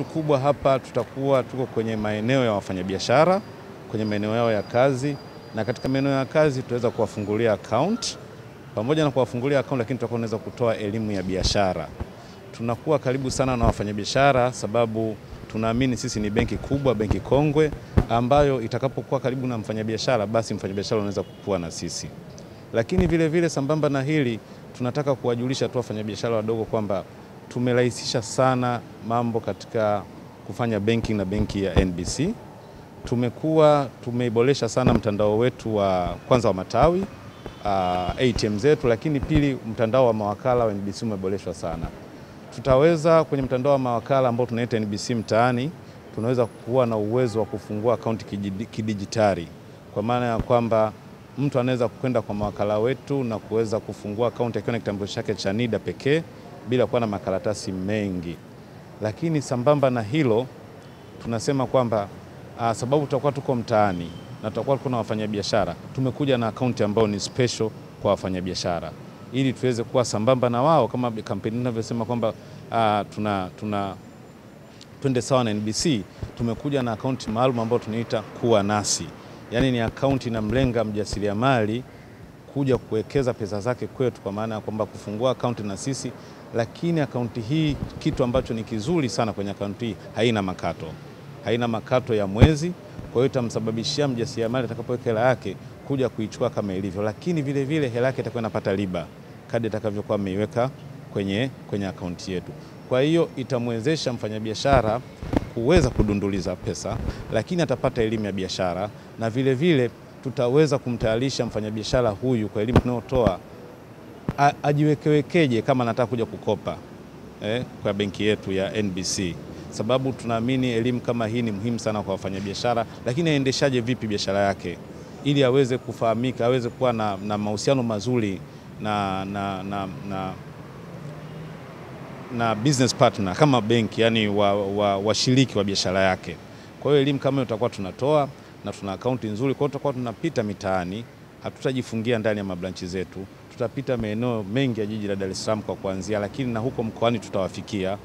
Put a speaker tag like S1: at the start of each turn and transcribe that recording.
S1: letu kubwa hapa tutakuwa tuko kwenye maeneo ya wafanyabiashara, kwenye maeneo yao ya kazi, na katika maeneo ya kazi tutaweza kuwafungulia account. Pamoja na kuwafungulia account, lakini tutakuwa tunaweza kutoa elimu ya biashara. Tunakuwa karibu sana na wafanyabiashara sababu tunaamini sisi ni benki kubwa, benki kongwe ambayo itakapokuwa karibu na mfanyabiashara, basi mfanyabiashara anaweza kukua na sisi. Lakini vile vile sambamba na hili tunataka kuwajulisha tu wafanyabiashara wadogo kwamba tumerahisisha sana mambo katika kufanya banking na benki ya NBC. Tumekuwa tumeiboresha sana mtandao wetu wa kwanza wa matawi uh, ATM zetu, lakini pili mtandao wa mawakala wa NBC umeboreshwa sana. Tutaweza kwenye mtandao wa mawakala ambao tunaita NBC mtaani, tunaweza kuwa na uwezo wa kufungua akaunti kidijitali, kwa maana ya kwamba mtu anaweza kwenda kwa mawakala wetu na kuweza kufungua akaunti akiwa na kitambulisho chake cha NIDA pekee bila kuwa na makaratasi mengi. Lakini sambamba na hilo tunasema kwamba uh, sababu tutakuwa tuko mtaani na tutakuwa tuko na wafanyabiashara, tumekuja na akaunti ambayo ni special kwa wafanyabiashara ili tuweze kuwa sambamba na wao kama kampeni inavyosema kwamba uh, tuna, tuna twende sawa na NBC. Tumekuja na akaunti maalum ambayo tunaita kuwa nasi, yaani ni akaunti inamlenga mjasiriamali kuja kuwekeza pesa zake kwetu, kwa maana ya kwamba kufungua akaunti na sisi. Lakini akaunti hii, kitu ambacho ni kizuri sana kwenye akaunti hii, haina makato, haina makato ya mwezi. Kwa hiyo itamsababishia mjasiriamali atakapoweka hela yake kuja kuichukua kama ilivyo, lakini vile vile hela yake itakuwa inapata riba kadi atakavyokuwa ameiweka kwenye, kwenye akaunti yetu. Kwa hiyo itamwezesha mfanyabiashara kuweza kudunduliza pesa, lakini atapata elimu ya biashara na vile vile tutaweza kumtayarisha mfanyabiashara huyu kwa elimu tunayotoa ajiwekewekeje kama anataka kuja kukopa eh, kwa benki yetu ya NBC, sababu tunaamini elimu kama hii ni muhimu sana kwa wafanyabiashara, lakini aendeshaje vipi biashara yake ili aweze kufahamika, aweze kuwa na, na mahusiano mazuri na, na, na, na, na business partner kama benki, yani washiriki wa, wa, wa biashara yake. Kwa hiyo elimu kama hiyo tutakuwa tunatoa na tuna akaunti nzuri. Kwa hiyo tutakuwa tunapita mitaani, hatutajifungia ndani ya mabranchi zetu, tutapita maeneo mengi ya jiji la Dar es Salaam kwa kuanzia, lakini na huko mkoani tutawafikia.